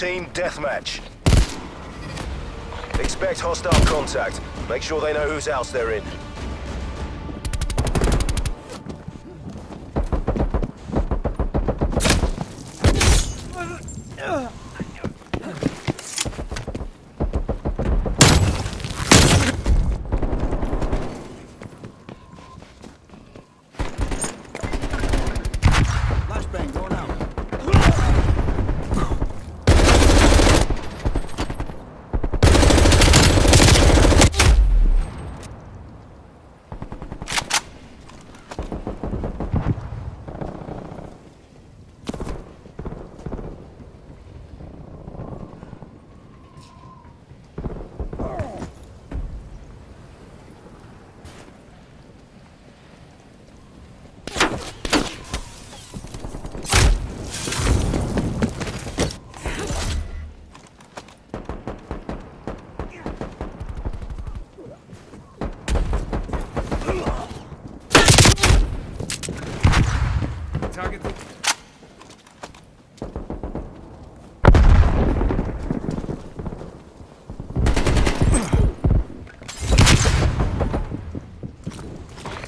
Team deathmatch. Expect hostile contact. Make sure they know whose house they're in.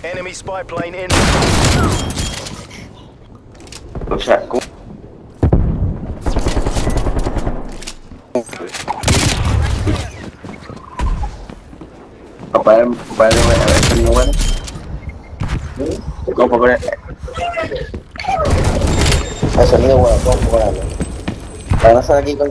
Enemy spy plane in. Lo saco. Papá, papá, bueno. ¿Cómo Ha salido guardón, guardón. Van a estar aquí con...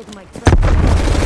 Field mic threat.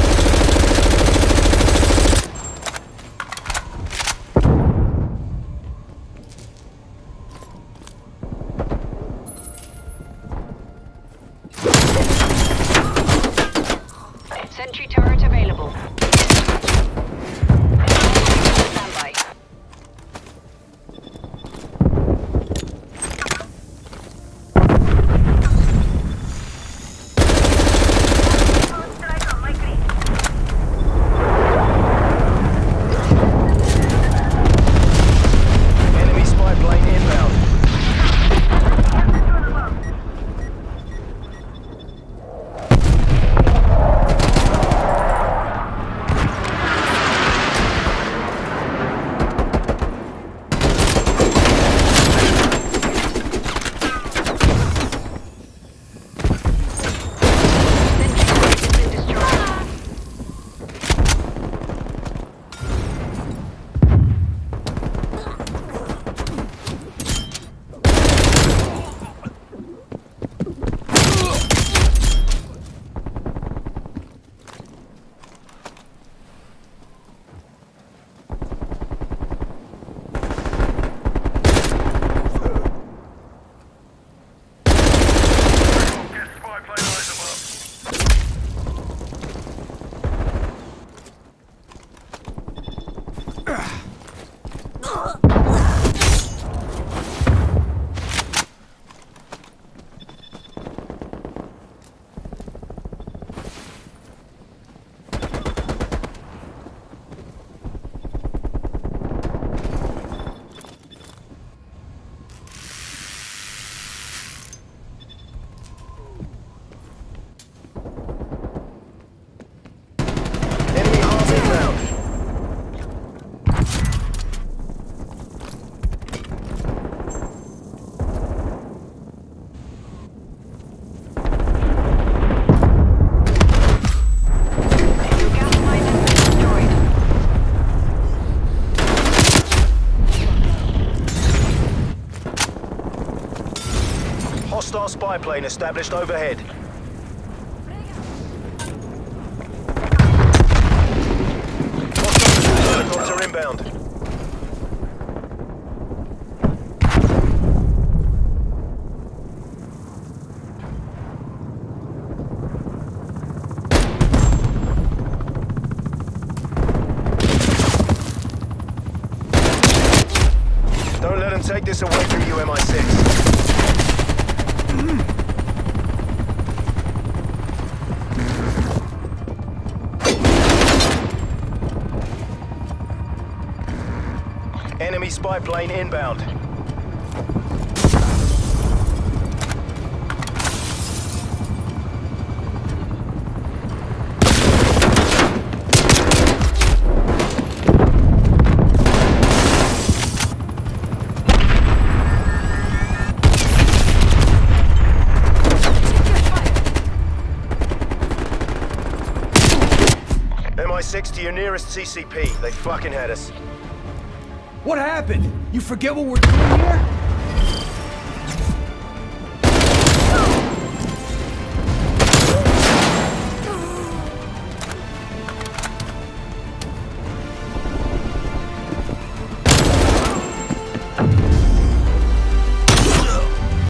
Hostile spy plane established overhead. Hostile helicopter inbound. Spy plane inbound. MI6 to your nearest CCP. They fucking had us. What happened? You forget what we're doing here?